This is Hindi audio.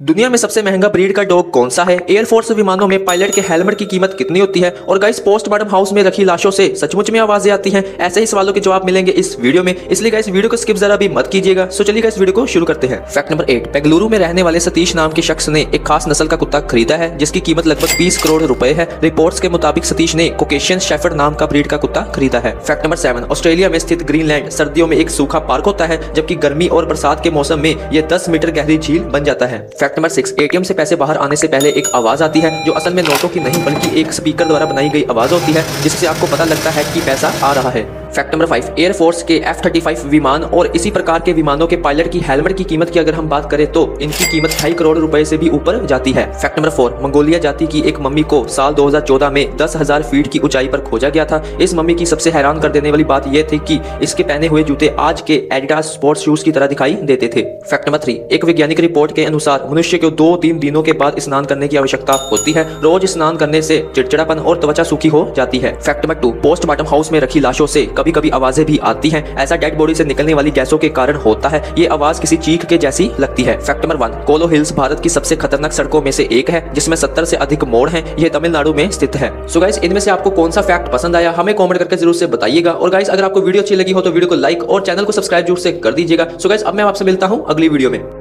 दुनिया में सबसे महँगा ब्रीड का डॉग कौन सा है एयरफोर्स विमानों में पायलट के हेलमेट की कीमत कितनी होती है? और गाइस पोस्टमार्टम हाउस में रखी लाशों से सचमुच में आवाज़ें आती हैं। ऐसे ही सवालों के जवाब मिलेंगे इस वीडियो में। इसलिए गाइस वीडियो को स्किप जरा भी मत कीजिएगा। सो चलिए इस वीडियो को शुरू करते हैं। फैक्ट नंबर एट बेंगलुरु में रहने वाले सतीश नाम के शख्स ने एक खास नस्ल का कुत्ता खरीदा है, जिसकी कीमत लगभग बीस करोड़ रुपए है। रिपोर्ट के मुताबिक सतीश ने कोकेशियन शेफर्ड नाम का ब्रीड का कुत्ता खरीदा है। फैक्ट नंबर सेवन ऑस्ट्रेलिया में स्थित ग्रीनलैंड सर्दियों में एक सूखा पार्क होता है, जबकि गर्मी और बरसात के मौसम में यह दस मीटर गहरी झील बन जाता है। फैक्ट नंबर सिक्स एटीएम से पैसे बाहर आने से पहले एक आवाज़ आती है, जो असल में नोटों की नहीं, बल्कि एक स्पीकर द्वारा बनाई गई आवाज़ होती है, जिससे आपको पता लगता है कि पैसा आ रहा है। Fact number five air force के एफ़ थर्टी फाइव विमान और इसी प्रकार के विमानों के पायलट की हेलमेट की कीमत की अगर हम बात करें तो इनकी कीमत ढाई करोड़ रुपए से भी ऊपर जाती है। फैक्ट नंबर फोर मंगोलिया जाति की एक मम्मी को साल 2014 में दस हज़ार फीट की ऊंचाई पर खोजा गया था। इस मम्मी की सबसे हैरान कर देने वाली बात यह थी कि इसके पहने हुए जूते आज के एडिडास स्पोर्ट्स शूज़ की तरह दिखाई देते थे। फैक्ट नंबर थ्री एक वैज्ञानिक रिपोर्ट के अनुसार मनुष्य को दो तीन दिनों के बाद स्नान करने की आवश्यकता होती है। रोज स्नान करने से चिड़चिड़ापन और त्वचा सूखी हो जाती है। Fact number two postmortem house में रखी लाशों से कभी कभी आवाज़ें भी आती हैं। ऐसा डेड बॉडी से निकलने वाली गैसों के कारण होता है। ये आवाज़ किसी चीख के जैसी लगती है। Fact number one Kolli hills Bharat की सबसे खतरनाक सड़कों में से एक है, जिसमें सत्तर से अधिक मोड़ है। ये तमिलनाडु में स्थित है। सो गाइस इनमें से आपको कौन सा फैक्ट पसंद आया, हमें कॉमेंट करके ज़रूर से बताइएगा। और गाइस अगर आपको वीडियो अच्छी लगी हो तो वीडियो को लाइक और चैनल को सब्सक्राइब ज़रूर से कर दीजिएगा। सो गाइस अब मैं आपसे मिलता हूँ अगली वीडियो में।